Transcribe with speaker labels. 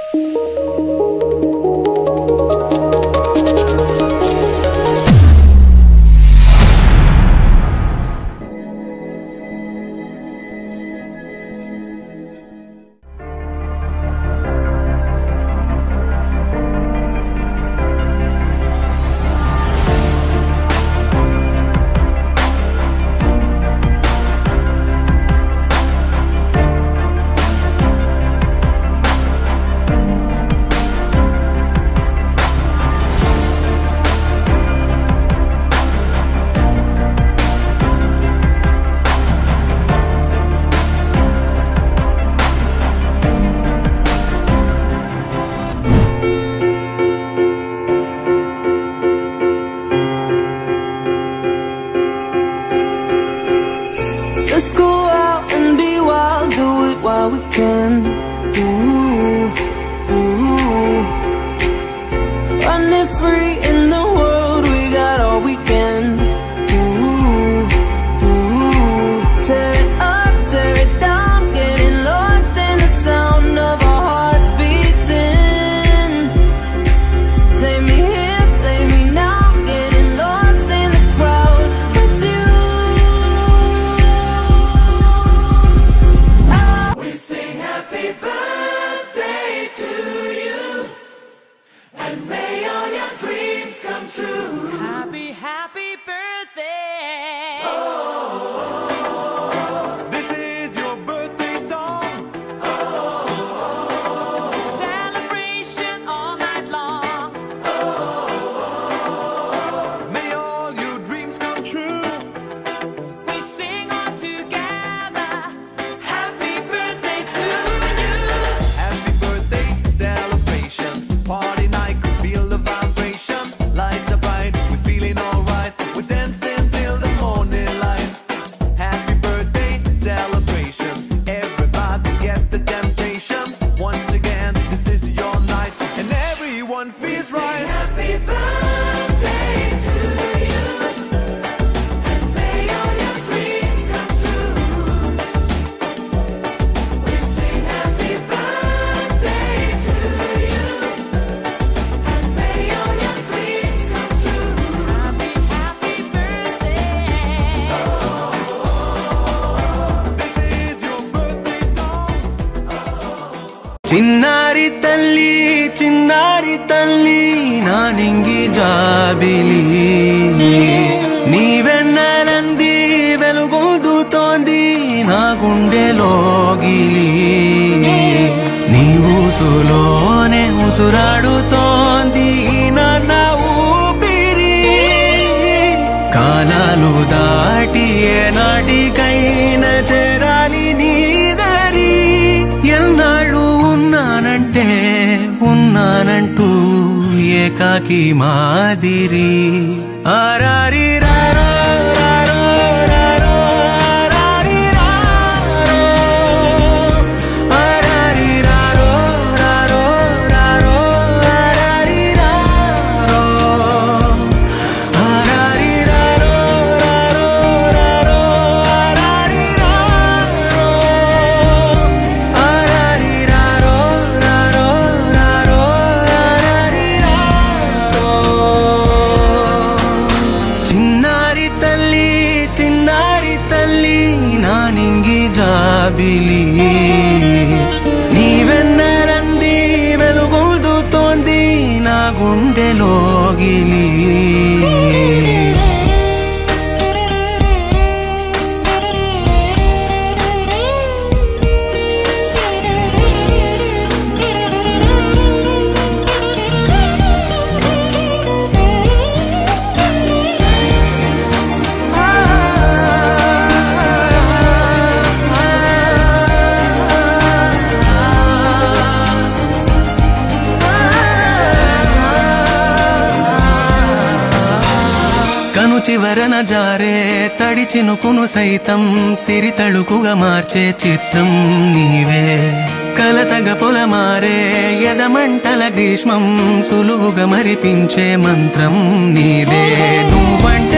Speaker 1: Música we can.
Speaker 2: one feels right.
Speaker 3: తల్లి చిన్నారి తల్లి నా నింగి జాబిలి. నీవెన్నరంది వెలుగొందుతోంది నా గుండెలోగిలి నీ ఊసులోనే ఉసురాడుతోంది నా ఊపిరి. కాలాలు దాటి ఏ నాటికైనా చేరాలి నీ దరి. ఎన్నాళ్ళు ఉన్నానంటే ఉన్నానంటూ ఏకాకి మాదిరి. ఆరారి రారా జాబిలి నీవెన్నరంది వెలుగొందుతోంది నా గుండెలోగిలి చివరన జారే తడి చినుకును సైతం సిరితళుకుగా మార్చే చిత్రం నీవే. కలతగ పొలమారే యదమంటల గ్రీష్మం సులువుగా మరిపించే మంత్రం నీవే. నువ్వంట